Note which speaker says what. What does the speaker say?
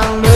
Speaker 1: I'm